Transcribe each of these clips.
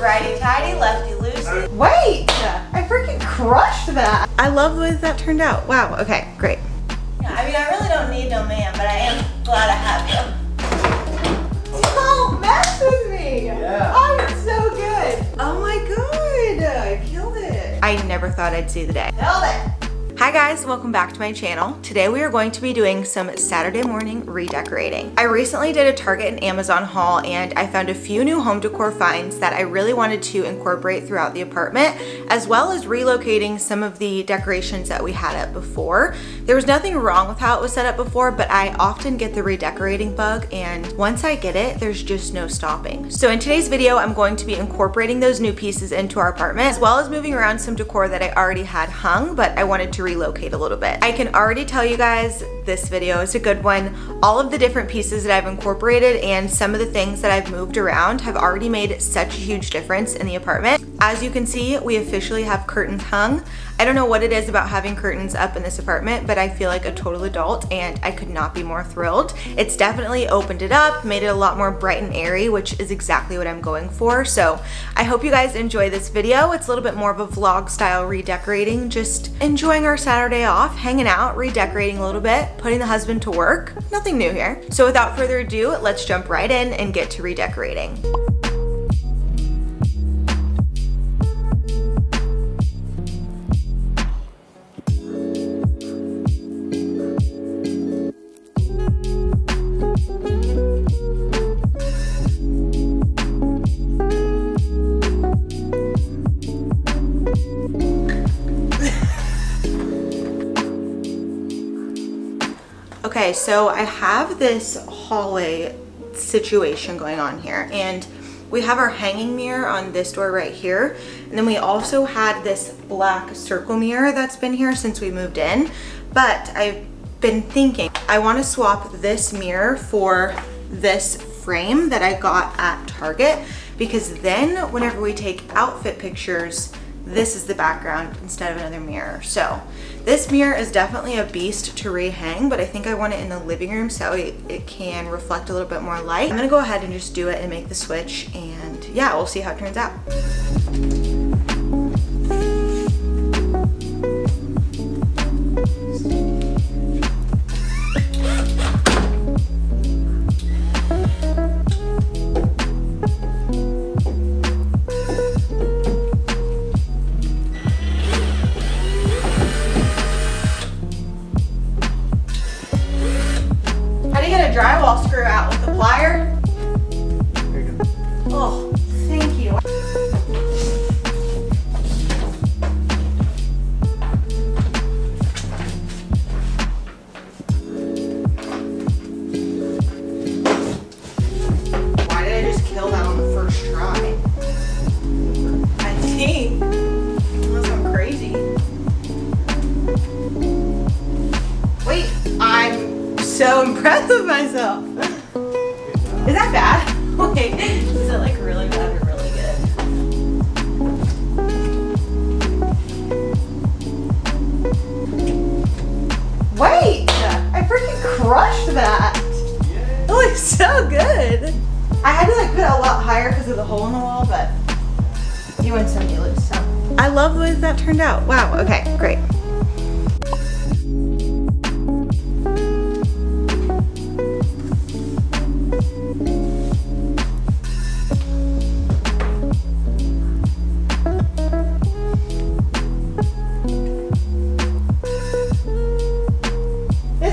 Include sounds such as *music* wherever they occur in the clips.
Righty tighty, lefty loosey. Wait! I freaking crushed that. I love the way that turned out. Wow, okay, great. Yeah, I mean, I really don't need no man, but I am glad I have you. Don't mess with me! Yeah. I'm so good! Oh my god! I killed it. I never thought I'd see the day. Killed it. Hi guys, welcome back to my channel. Today we are going to be doing some Saturday morning redecorating. I recently did a Target and Amazon haul and I found a few new home decor finds that I really wanted to incorporate throughout the apartment, as well as relocating some of the decorations that we had up before. There was nothing wrong with how it was set up before, but I often get the redecorating bug and once I get it, there's just no stopping. So in today's video, I'm going to be incorporating those new pieces into our apartment, as well as moving around some decor that I already had hung, but I wanted to relocate a little bit. I can already tell you guys this video is a good one. All of the different pieces that I've incorporated and some of the things that I've moved around have already made such a huge difference in the apartment. As you can see, we officially have curtains hung. I don't know what it is about having curtains up in this apartment, but I feel like a total adult and I could not be more thrilled. It's definitely opened it up, made it a lot more bright and airy, which is exactly what I'm going for. So I hope you guys enjoy this video. It's a little bit more of a vlog style redecorating, just enjoying our Saturday off, hanging out, redecorating a little bit, putting the husband to work. Nothing new here. So without further ado, let's jump right in and get to redecorating. So I have this hallway situation going on here and we have our hanging mirror on this door right here and then we also had this black circle mirror that's been here since we moved in but I've been thinking I want to swap this mirror for this frame that I got at Target because then whenever we take outfit pictures this is the background instead of another mirror. So this mirror is definitely a beast to rehang, but I think I want it in the living room so it, it can reflect a little bit more light. I'm gonna go ahead and just do it and make the switch and yeah, we'll see how it turns out. Get a drywall screw out with a plier? There you go. Oh, so impressed with myself. Is that bad? *laughs* Wait, is it like really bad or really good? Wait! I freaking crushed that! It looks so good! I had to like put it a lot higher because of the hole in the wall, but you win some, you lose some. I love the way that turned out. Wow, okay, great. This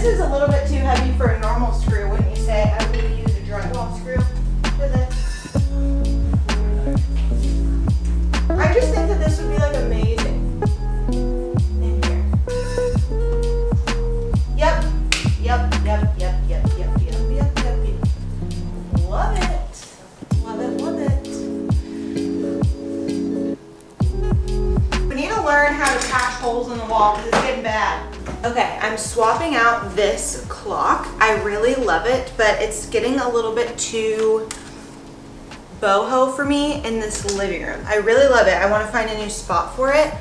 is a little bit too heavy for a normal screw, learn how to patch holes in the wall because it's getting bad. Okay, I'm swapping out this clock. I really love it, but it's getting a little bit too boho for me in this living room. I really love it. I want to find a new spot for it,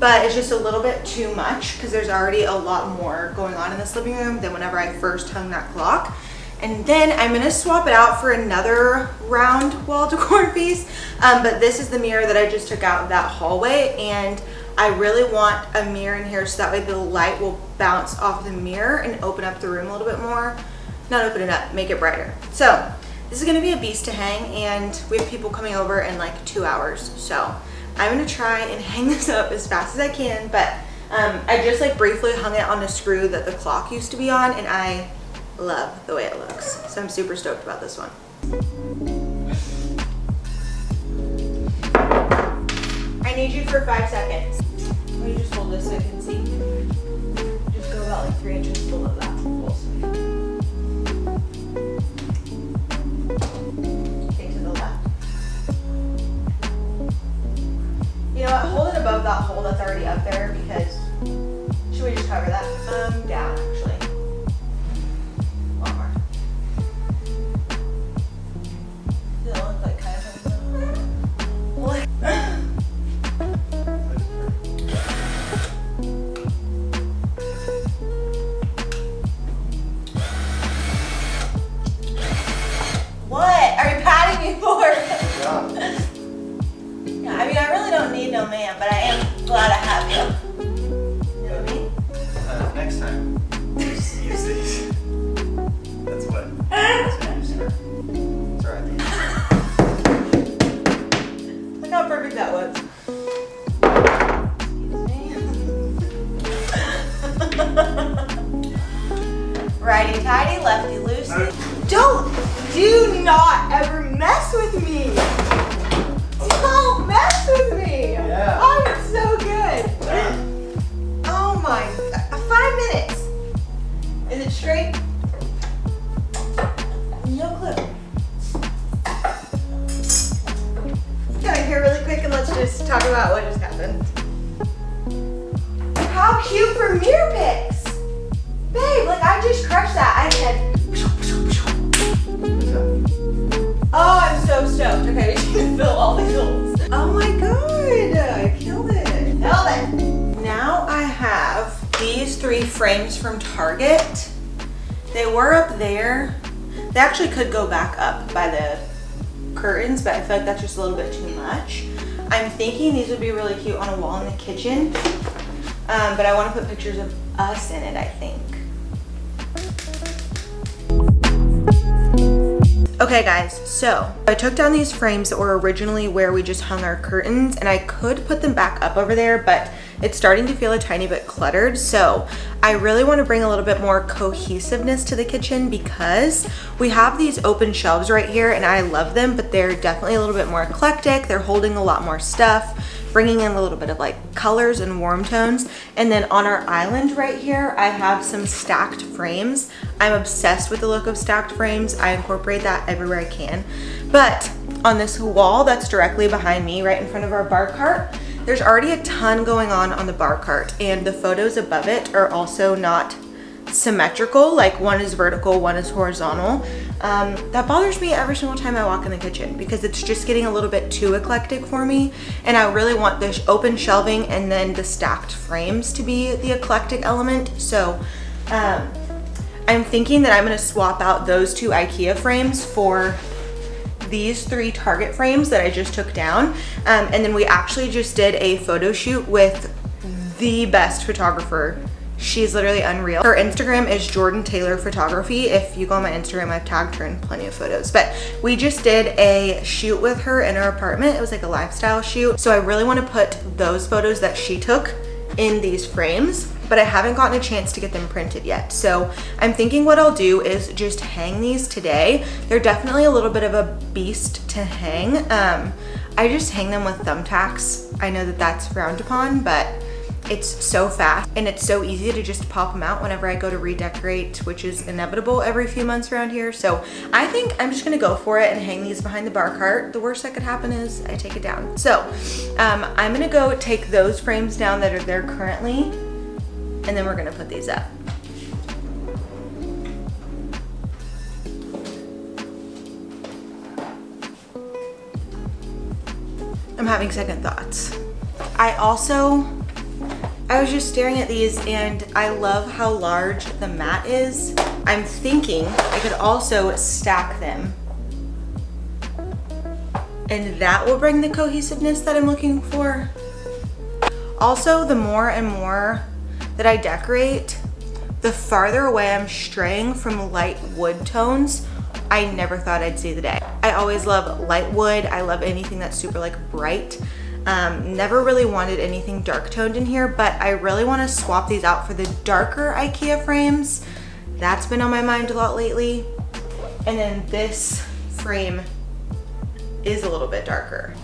but it's just a little bit too much because there's already a lot more going on in this living room than whenever I first hung that clock. And then I'm gonna swap it out for another round wall *laughs* decor piece. Um, but this is the mirror that I just took out of that hallway and I really want a mirror in here so that way the light will bounce off the mirror and open up the room a little bit more. Not open it up, make it brighter. So this is gonna be a beast to hang and we have people coming over in like two hours. So I'm gonna try and *laughs* hang this up as fast as I can, but um, I just like briefly hung it on a screw that the clock used to be on and I love the way it looks. So I'm super stoked about this one. I need you for five seconds. Will you just hold this so I can see? Just go about like three inches below that. Okay, to the left. You know what, hold it above that hole that's already up there because, should we just cover that? Um, down *laughs* Righty tighty, lefty loosey. Don't, do not ever mess with me. Don't mess with me. Yeah. I'm so good. Oh my, uh, five minutes. Is it straight? No clue. Come here really quick and let's just talk about what just happened. How cute for mirror pics. Babe, like I just crushed that. I said, oh, I'm so stoked. Okay, *laughs* we can fill all these holes. Oh my god, I killed it. Killed it. Now I have these three frames from Target. They were up there. They actually could go back up by the curtains, but I feel like that's just a little bit too much. I'm thinking these would be really cute on a wall in the kitchen, um, but I want to put pictures of us in it, I think. Okay guys, so I took down these frames that were originally where we just hung our curtains and I could put them back up over there, but it's starting to feel a tiny bit cluttered. So I really want to bring a little bit more cohesiveness to the kitchen because we have these open shelves right here and I love them, but they're definitely a little bit more eclectic. They're holding a lot more stuff bringing in a little bit of like colors and warm tones. And then on our island right here, I have some stacked frames. I'm obsessed with the look of stacked frames. I incorporate that everywhere I can. But on this wall that's directly behind me, right in front of our bar cart, there's already a ton going on on the bar cart and the photos above it are also not symmetrical, like one is vertical, one is horizontal. Um, that bothers me every single time I walk in the kitchen because it's just getting a little bit too eclectic for me. And I really want the open shelving and then the stacked frames to be the eclectic element. So um, I'm thinking that I'm gonna swap out those two Ikea frames for these three Target frames that I just took down. Um, and then we actually just did a photo shoot with the best photographer She's literally unreal. Her Instagram is Jordan Taylor Photography. If you go on my Instagram, I've tagged her in plenty of photos. But we just did a shoot with her in her apartment. It was like a lifestyle shoot. So I really want to put those photos that she took in these frames but I haven't gotten a chance to get them printed yet. So I'm thinking what I'll do is just hang these today. They're definitely a little bit of a beast to hang. Um, I just hang them with thumbtacks. I know that that's frowned upon, but it's so fast and it's so easy to just pop them out whenever I go to redecorate, which is inevitable every few months around here. So I think I'm just gonna go for it and hang these behind the bar cart. The worst that could happen is I take it down. So um, I'm gonna go take those frames down that are there currently and then we're gonna put these up. I'm having second thoughts. I also I was just staring at these and I love how large the mat is. I'm thinking I could also stack them. And that will bring the cohesiveness that I'm looking for. Also, the more and more that I decorate, the farther away I'm straying from light wood tones I never thought I'd see the day. I always love light wood. I love anything that's super like bright. Um, never really wanted anything dark toned in here, but I really want to swap these out for the darker Ikea frames. That's been on my mind a lot lately. And then this frame is a little bit darker.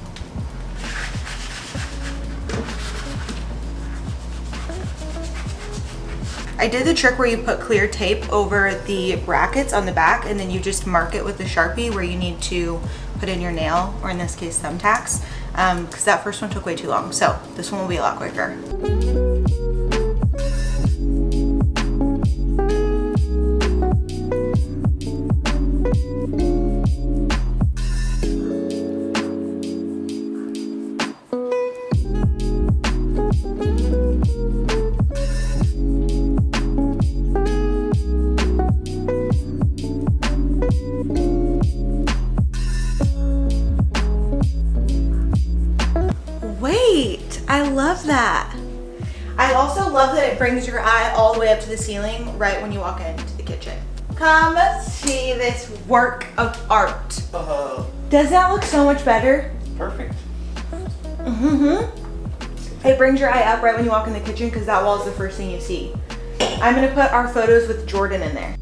I did the trick where you put clear tape over the brackets on the back and then you just mark it with the Sharpie where you need to put in your nail, or in this case thumbtacks, because um, that first one took way too long. So this one will be a lot quicker. I love that. I also love that it brings your eye all the way up to the ceiling right when you walk into the kitchen. Come see this work of art. Uh, Does that look so much better? Perfect. Mm-hmm. It brings your eye up right when you walk in the kitchen because that wall is the first thing you see. I'm gonna put our photos with Jordan in there.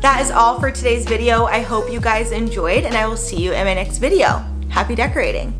That is all for today's video. I hope you guys enjoyed and I will see you in my next video. Happy decorating.